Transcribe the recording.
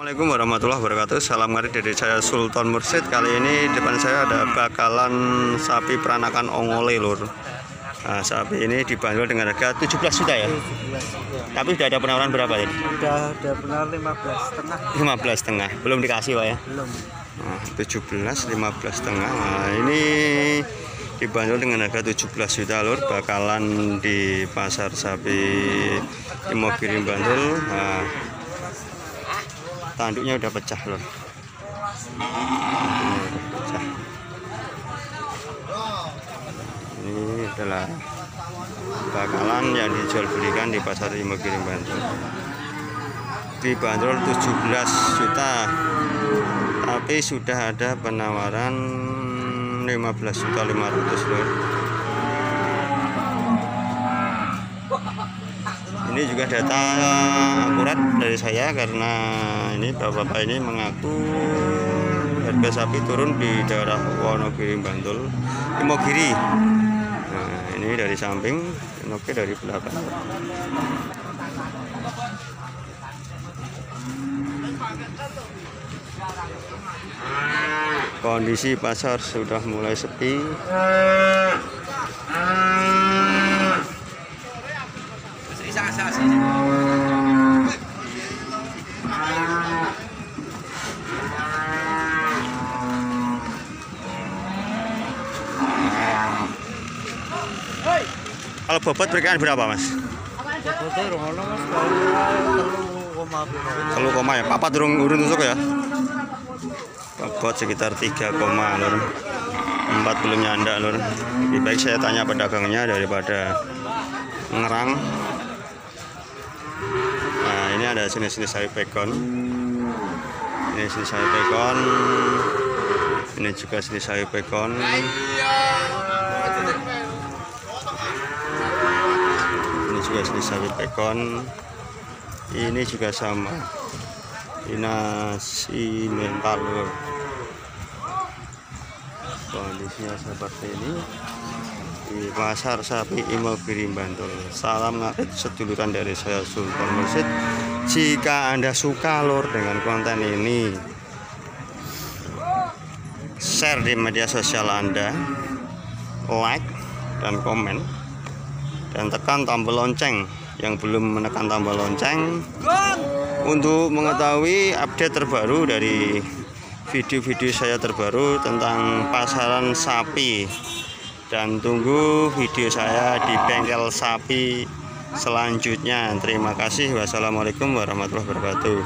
Assalamualaikum warahmatullahi wabarakatuh. Salam ngari dari saya Sultan Mursid Kali ini depan saya ada bakalan sapi peranakan ongole lur. Nah sapi ini dibanderol dengan harga 17 juta ya? 17 Tapi sudah ada penawaran berapa tadi? Udah ada benar 15 setengah. 15 setengah. Belum dikasih pak ya? belum. Nah, 17, 15 setengah. Nah ini dibanderol dengan harga 17 juta lur. Bakalan di pasar sapi Imogiri Bantul Nah tanduknya udah pecah pecah. ini adalah bakalan yang dijual belikan di pasar Imogiri Bantul. Dibanderol 17 juta. Tapi sudah ada penawaran 15 juta 500 lur ini juga data akurat dari saya karena ini bapak-bapak ini mengaku harga sapi turun di daerah Wonogiri Bantul Imogiri. Nah ini dari samping oke dari belakang. Kondisi pasar sudah mulai sepi kalau bobot berikan berapa mas? Bobotnya romono mas kalau koma Telu koma ya, papat durung urun tusuk ya. Bobot sekitar 3 koma lur. Empat belum nyanda lur. Lebih baik saya tanya pedagangnya daripada ngerang. Nah ini ada jenis-jenis sapi pekon. Ini jenis sapi pekon. Ini juga jenis sapi pekon. Ini juga jenis sapi pekon. Ini juga sama. Inasi mental lur. kondisinya seperti ini. Di pasar sapi Imogiri Bantul. Salam ngakit seduluran dari saya Sultan Mursid. Jika anda suka lur dengan konten ini share di media sosial anda. Like dan komen dan tekan tombol lonceng. Yang belum menekan tombol lonceng. Untuk mengetahui update terbaru dari video-video saya terbaru tentang pasaran sapi. Dan tunggu video saya di bengkel sapi selanjutnya. Terima kasih. Wassalamualaikum warahmatullahi wabarakatuh